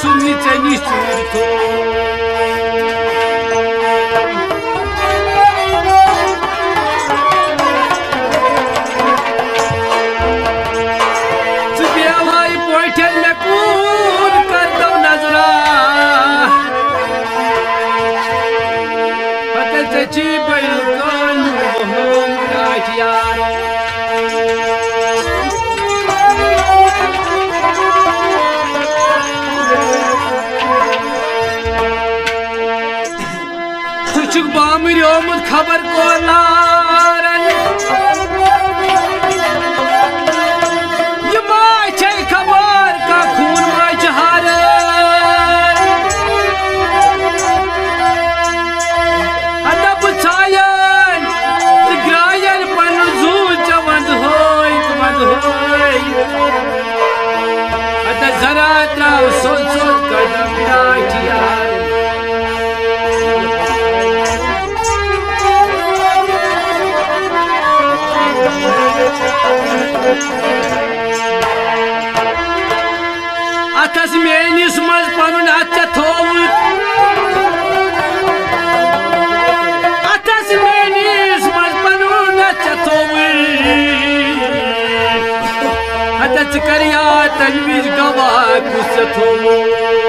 sumițeniștilor tău. खबर को ला تڪي گوار ڪجهه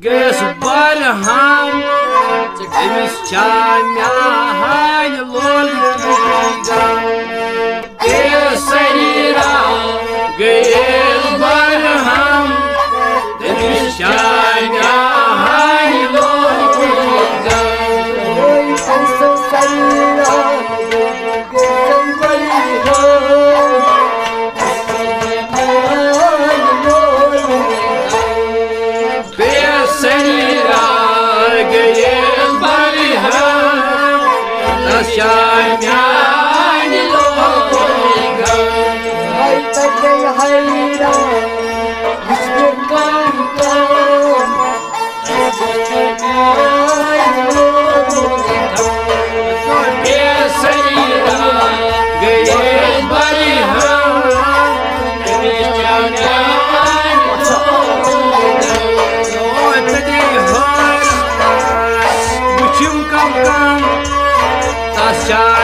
Guess by the to give us time behind the Lord of the Guess I need all, guess. Kanya. しゃい。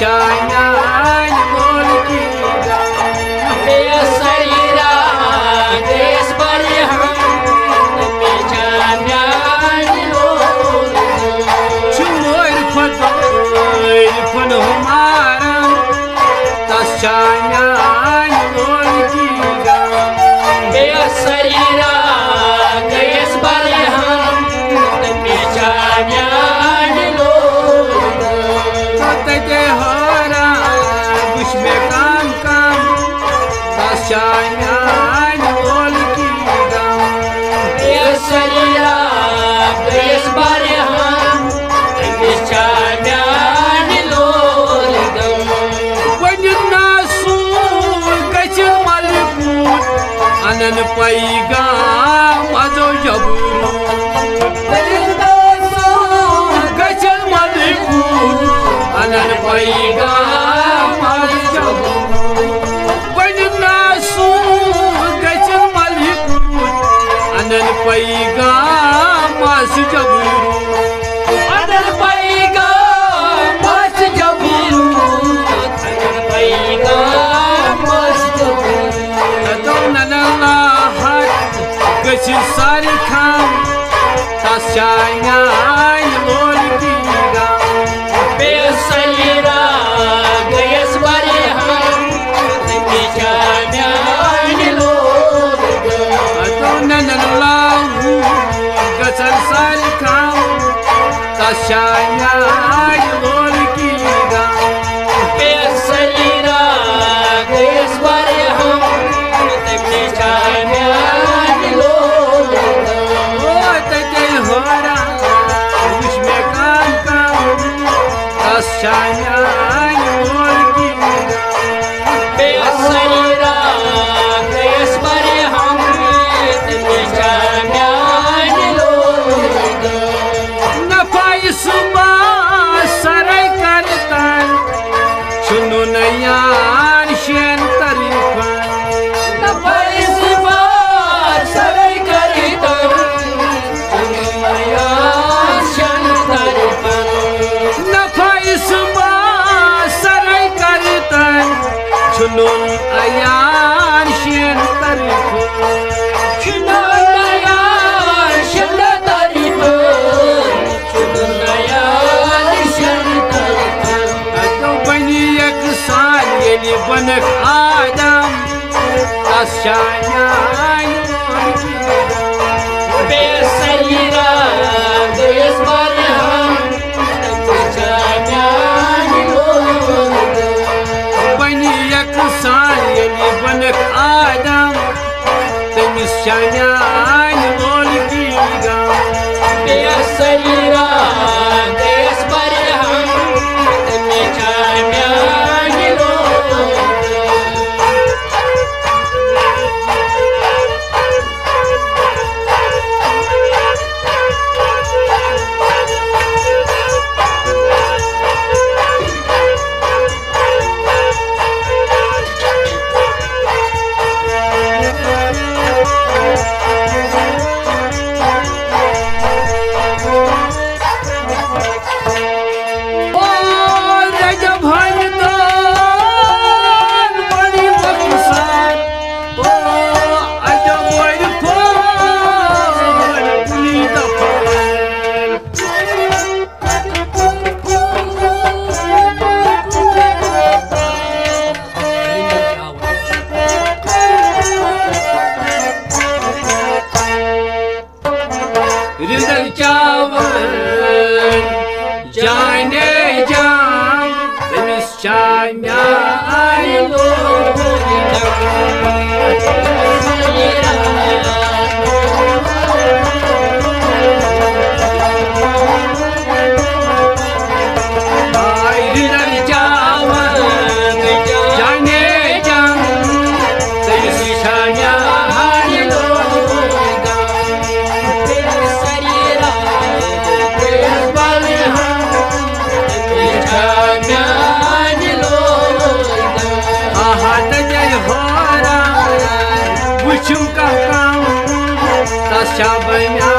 shine. پیغام اس جبرو ادر پیغام اس جبرو ادر پیغام اس جبرو تم نن حق گچ ساري خام تاسایا Shine عيونك آدم أسشان عيونك بالسيدة Thank you. आशा बना